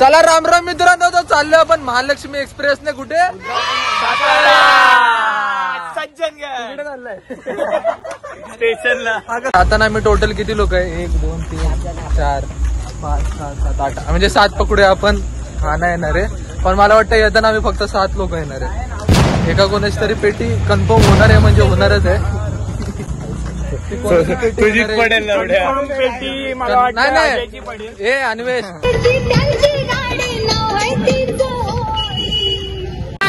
चला राम राम मित्रांनो तर चाललो आपण महालक्ष्मी एक्सप्रेस ने कुठे स्टेशनला. आता ना आम्ही टोटल किती लोक आहे? एक दोन तीन चार पाच सहा सात आठ. म्हणजे सात पकडे आपण. हा नाही येणार आहे. पण मला वाटतं येताना आम्ही फक्त सात लोक येणार आहे. एका कोणाची तरी पेटी कन्फर्म होणार आहे म्हणजे होणारच आहे. तुझीच? पडेल नाही. नाही. ए अन्वेष.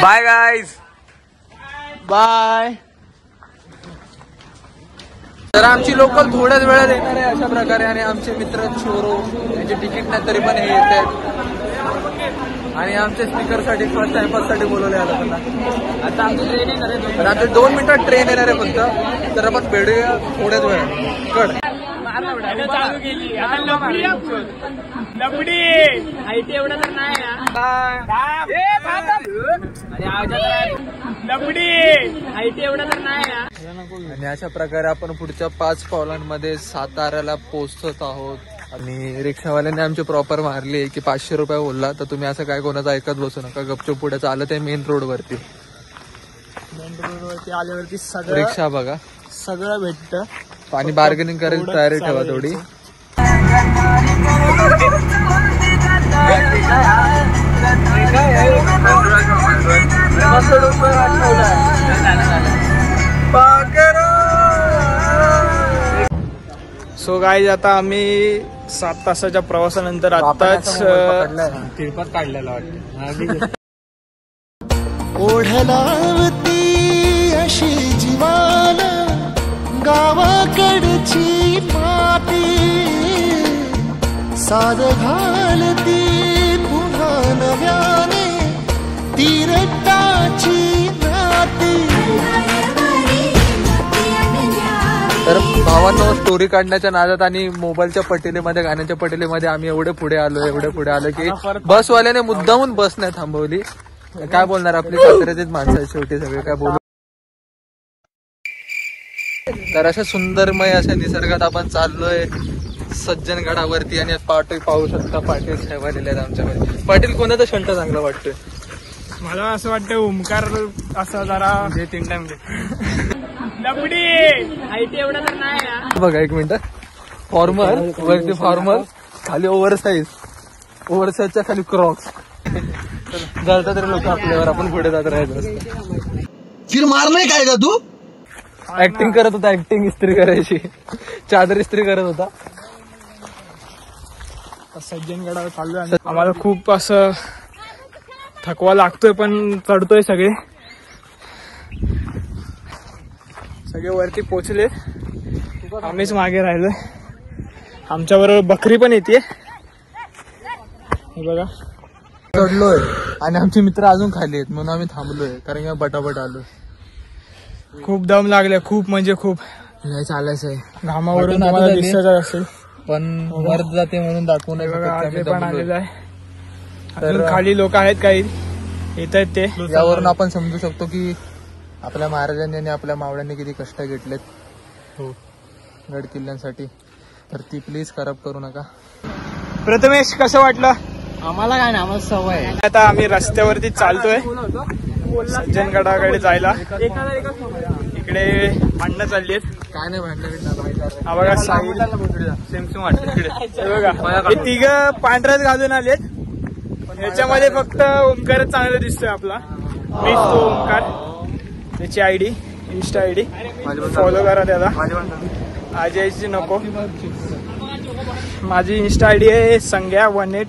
बाय गाईज बाय तर आमची लोकल थोड्याच वेळात येणार आहे अशा प्रकारे आणि आमचे मित्र चोरो यांचे तिकीट नाही तरी पण हे येत आहेत. आणि आमच्या स्पीकरसाठी फर्स्ट टाइमपाससाठी बोलवले आता. त्यांना आता आमची ट्रेन येणार आहे आता दोन मिनिटात ट्रेन येणार आहे फक्त. तर आपण भेटूया थोड्याच वेळात. कड लपडी एवढं तर नाही हा. हा. आणि अशा प्रकारे आपण पुढच्या पाच पावलांमध्ये साताऱ्याला पोहोचत आहोत आणि रिक्षावाल्याने आमची प्रॉपर मारली की पाचशे रुपये बोलला तर तुम्ही असं काय कोणाचं ऐकत बसू नका गपचूप पुढे चालत आहे मेन रोड वरती वरती आल्यावरती सगळं रिक्षा बघा सगळं भेटतं आणि बार्गेनिंग करायची तयारी ठेवा थोडी सो गाईज आता आम्ही सात तासाच्या प्रवासानंतर आताच तिरपात काढलेला वाटतं. ओढलावती अशी जीवान गावाकडची माती. साद घालती भावांनो स्टोरी काढण्याच्या नादात आणि मोबाईलच्या पटेलीमध्ये गाण्याच्या पटेलीमध्ये आम्ही एवढे पुढे आलो एवढे पुढे आलो की बसवाल्याने मुद्दामून बस नाही थांबवली. काय बोलणार आपली साताऱ्याचीच माणसं शेवटी सगळे काय बोलू? तर अशा सुंदरमय अशा निसर्गात आपण चाललोय सज्जनगडावरती आणि पाटील पाहू शकता पाटील ठेवलेले आहेत आमच्याकडे पाटील कोणाचा शंट चांगला वाटतोय? मला असं वाटतं ओमकार असा जरा तीन टाइम एवढं तर नाही हा. बघा एक मिनिट. फॉर्मल वरती फॉर्मल खाली ओव्हर साईज ओव्हर साईजच्या खाली क्रॉक्स जळता तरी लोक आपल्यावर आपण पुढे जात राहायचं फिर मारणे काय का तू? ऍक्टिंग करत होता ऍक्टिंग इस्त्री करायची. चादर इस्त्री करत होता. सज्जनगडावर चाललोय आम्ही. आम्हाला खूप असं थकवा लागतोय पण चढतोय सगळे. सगळे वरती पोचले आम्हीच मागे राहिलोय. आमच्या बरोबर बकरी पण येते बघा. चढलोय आणि आमचे मित्र अजून खाली आहेत म्हणून आम्ही थांबलोय कारण की बटाबट आलोय. खूप दम लागले खूप म्हणजे खूप. नाही चालायचं आहे. घामावरून झाली. दिसतच असेल. पण वर जाते म्हणून दाखवू नाही बघा शकत की आगे आम्ही पण. आलेलं आहे. खाली लोक आहेत काही. येत आहेत ते. यावरून आपण समजू शकतो की आपल्या महाराजांनी आणि आपल्या मावळ्यांनी किती कष्ट घेतलेत. हो. गड किल्ल्यांसाठी. तर ती प्लीज खराब करू नका. प्रथमेश कसं वाटलं? आम्हाला काय ना आम्हाला सवय आता आम्ही रस्त्यावरती चालतोय. सज्जनगडाकडे जायला. इकडे भांडणं चालली आहेत. काय नाही भांडण हा बघा साहिल सेमसेम वाटतं इकडे हे बघा हे तिघ पांढऱ्यात घालून आलेत. याच्यामध्ये फक्त ओंकारच चांगला दिसतोय आपला. मीच तो ओंकार. त्याची आयडी इन्स्टा आयडी फॉलो करा त्याला. अजयची नको. माझी इन्स्टा आयडी आहे Sangya one eight.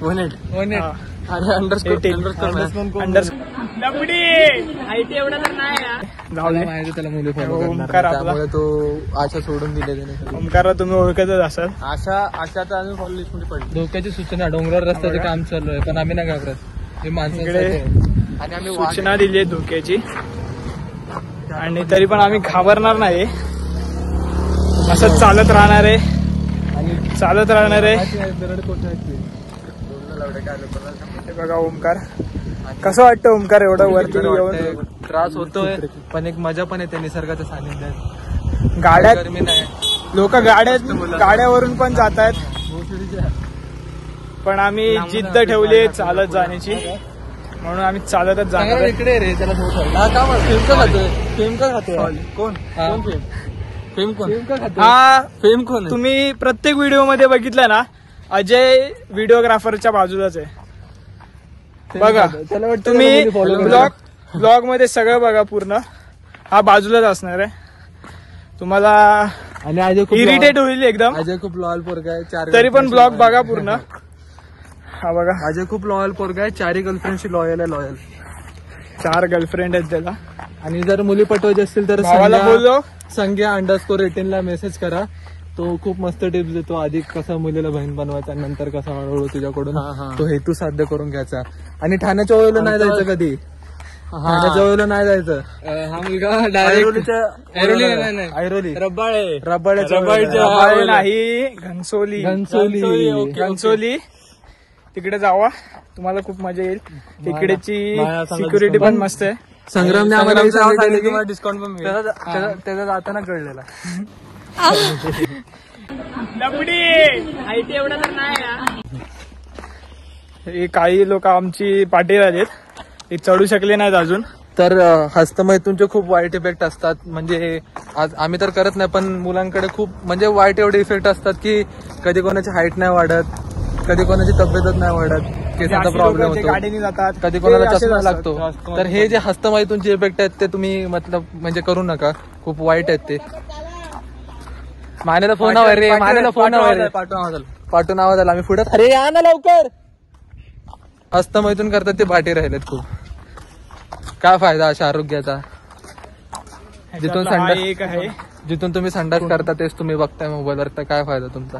One eight. One eight. हो, आशा सोडून दिले त्याने. ओंकारला तुम्ही ओळखतच असाल. आशा आशा तर अजून फॉलो लिस्टमध्ये पडली. धोक्याची सूचना डोंगरावर रस्त्याचं काम चालू आहे पण आम्ही नाही घाबरत हे आहे. आणि आम्ही सूचना दिली आहे धोक्याची आणि तरी पण आम्ही घाबरणार नाही. असं चालत राहणार आहे. आणि चालत राहणार आहे. बघा ओमकार कसं वाटतं ओमकार एवढं वरती येऊन? त्रास होतोय पण एक मजा पण येते निसर्गाच्या सानिध्यात. नाही. लोक गाड्यात गाड्यावरून पण जात आहेत पण आम्ही जिद्द ठेवली चालत जाण्याची. म्हणून आम्ही चालतच जाणार. इकडे रे त्याला हा खातोय? कोण? कोण फेम कोण? हा फेम कोण? तुम्ही प्रत्येक व्हिडिओमध्ये बघितलं ना अजय व्हिडिओग्राफरच्या बाजूलाच आहे. बघा तुम्ही ब्लॉग ब्लॉगमध्ये सगळं बघा पूर्ण. हा बाजूलाच असणार आहे. तुम्हाला करतात. आणि अजय खूप इरिटेट होईल एकदम. अजय खूप लॉयल पोरगा आहे चार तरी पण ब्लॉग. बघा पूर्ण. हा बघा अजय खूप लॉयल पोरगा आहे चारही गर्लफ्रेंडशी लॉयल आहे लॉयल चार गर्लफ्रेंड आहेत त्याला. आणि जर मुली पटवायची असतील तर भावाला संध्या- बोललो. संज्ञा अंडरस्कोर ला मेसेज करा. तो खूप मस्त टिप्स देतो. आधी कसा मुलीला बहीण बनवायचा नंतर कसा हळूहळू तुझ्याकडून तो हेतू साध्य करून घ्यायचा. आणि ठाण्याच्या ओळीला नाही जायचं कधी? ठाण्याच्या ओळीला नाही जायचं. हा मुलगा ऐरोली. ऐरोली. रब्बाळे. रबाळे नाही घनसोली. घनसोली. घनसोली. तिकडे जावा. तुम्हाला खूप मजा येईल. तिकडेची सिक्युरिटी पण मस्त आहे. हे तुम्हाला डिस्काउंट पण मिळेल. त्याचा जाताना कळलेला. हे काही लोक आमची पाठी आलेत. ते चढू शकले नाहीत अजून. तर हस्तमैथूनचे खूप वाईट इफेक्ट असतात. म्हणजे आज आम्ही तर करत नाही पण मुलांकडे खूप म्हणजे वाईट एवढे इफेक्ट असतात की कधी कोणाची हाईट नाही वाढत. कधी कोणाची तब्येतच नाही वाढत केसाचा अशी प्रॉब्लेम होतो. गाडीने जातात कधी कोणाला चष्मा. लागतो. तर हे जे हस्तमैथूनचे इफेक्ट आहेत ते तुम्ही मतलब म्हणजे करू नका. खूप वाईट आहेत ते. मानेला फोन हवा रे मानेला फोन हवा रे. पाठवून आवाज आला. आम्ही पुढे अरे या ना लवकर! हस्तमैथून करतात ते पाठी राहिलेत खूप. काय फायदा अशा आरोग्याचा? जिथून संडास एक आहे. जिथून तुम्ही संडास करता तेच तुम्ही बघताय मोबाईलवर तर काय फायदा तुमचा?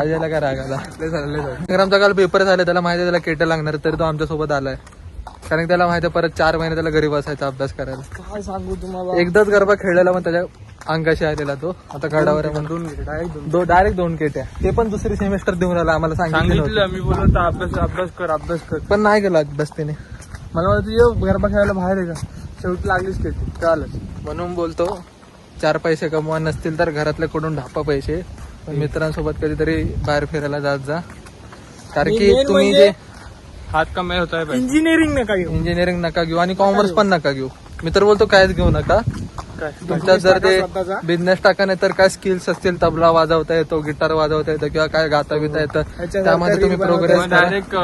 आजाला काय राग आला संग्रामचा काल पेपर झाले त्याला माहिती आहे त्याला केटं लागणार तरी तो आमच्यासोबत आलाय. कारण त्याला माहिती आहे परत चार महिने त्याला घरी बसायचा अभ्यास करायला. काय सांगू तुम्हाला? एकदाच गरबा खेळलेला पण त्याच्या अंगाशी आलेला तो. आता गडावर आहे म्हणून. दो डायरेक्ट दोन केट्या ते पण दुसरी सेमेस्टर देऊन आला आम्हाला सांगितलं सांगितलं मी बोलत अभ्यास अभ्यास कर अभ्यास कर. पण नाही गेला अभ्यास त्याने मला वाटतं ये गरबा खेळायला बाहेर आहे का? शेवटी लागलीच की कळालंच. म्हणून बोलतो चार पैसे कमवा नसतील तर घरातल्याकडून ढापा पैसे. पण मित्रांसोबत कधीतरी बाहेर फिरायला जात जा. कारण की तुम्ही म्हणजे- जे हात कमाई होत आहे इंजिनिअरिंग नका घेऊ. इंजिनिअरिंग नका घेऊ आणि कॉमर्स पण नका घेऊ. मी तर बोलतो कायच घेऊ नका. तुमच्यात जर ते. बिझनेस टाका नाही तर काय स्किल्स असतील? तबला वाजवता येतो गिटार वाजवता येतं किंवा काय गाता बिता येतं. त्यामध्ये तुम्ही प्रोग्रेस डायरेक्ट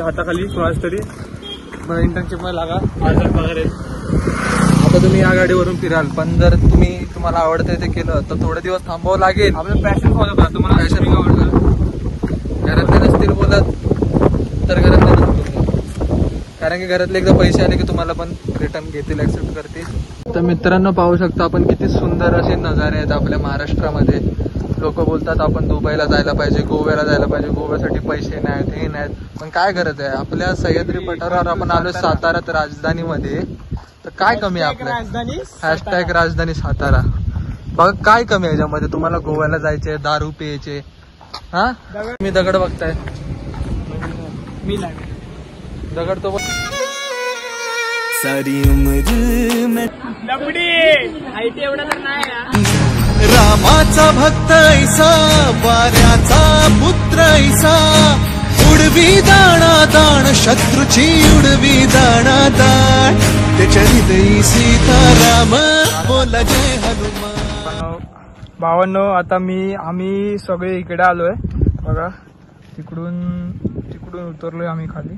हाताखाली इंटर्नशिपमध्ये लागा. पगार आता तुम्ही या गाडीवरून फिराल. पण जर तुम्ही तुम्हाला आवडतं ते केलं तर थोडे दिवस थांबावं लागेल. आपलं पॅशन फॉलो करा. तुम्हाला Passion. passion आवडतं. घरातले नसतील बोलत तर घरातले नसतील. कारण की घरातले एकदा पैसे आले की तुम्हाला पण रिटर्न घेतील ऍक्सेप्ट करतील. तर मित्रांनो पाहू शकतो आपण किती सुंदर असे नजारे आहेत आपल्या महाराष्ट्रामध्ये. लोक बोलतात आपण दुबईला जायला पाहिजे गोव्याला जायला पाहिजे. गोव्यासाठी पैसे नाहीत हे नाहीत. पण काय गरज आहे? आपल्या सह्याद्री पठारावर आपण आलो सातारात राजधानीमध्ये. तर काय कमी आहे आपल्या राजधानी हॅशटॅग राजधानी सातारा. बघा काय कमी आहे याच्यामध्ये? तुम्हाला गोव्याला जायचे दारू प्यायचे. हा? मी दगड बघताय. मी नाही. दगड तो सारी उम्र में लपडी! आयटी एवढा तर नाही. रामाचा भक्त ऐसा वाऱ्याचा पुत्र ऐसा. उडवी दाणा दाण शत्रूची उडवी दाणा दाण त्याच्या हृदयी सीताराम बोला जय हनुमान. भावांनो आता मी आम्ही सगळे इकडे आलोय. बघा तिकडून तिकडून उतरलोय आम्ही खाली.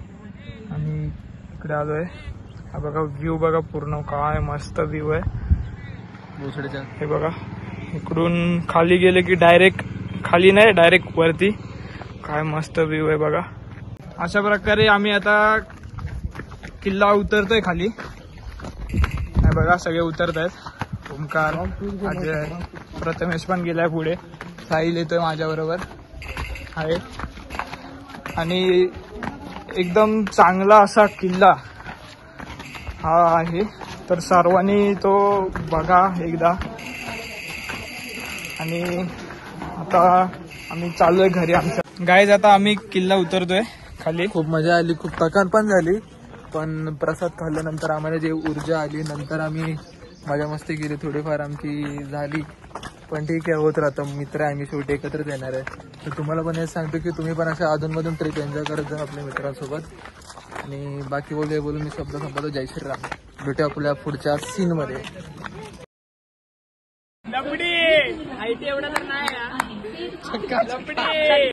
आणि इकडे आलोय. हा बघा व्ह्यू बघा पूर्ण काय मस्त व्ह्यू आहे. हे बघा इकडून खाली गेले की डायरेक्ट खाली नाही डायरेक्ट वरती. काय मस्त व्ह्यू आहे बघा. अशा प्रकारे आम्ही आता किल्ला उतरतोय खाली. बघा सगळे उतरत आहेत ओमकार अजय प्रथमेश पण गेलाय पुढे. साहिल येतोय माझ्या बरोबर आहे आणि एकदम चांगला असा किल्ला हा आहे. तर सर्वांनी तो बघा एकदा. आणि आता आम्ही चाललोय घरी आमच्या गायज आता आम्ही किल्ला उतरतोय खाली. खूप मजा आली खूप थकान पण झाली. पण प्रसाद खाल्ल्यानंतर आम्हाला जी ऊर्जा आली नंतर आम्ही मजा मस्ती केली थोडीफार आमची झाली. पण ठीक आहे होत राहतं. मित्र आहे आम्ही शेवटी एकत्रच येणार आहे. तर तुम्हाला पण हे सांगतो की तुम्ही पण अशा अधूनमधून ट्रिप एन्जॉय करत जा आपल्या मित्रांसोबत. आणि बाकी बोलूया बोलून मी शब्द संपतो जय श्रीराम. भेटू आपल्या पुढच्या सीनमध्ये. लपडी! आयटी एवढा तर नाही. लपडी!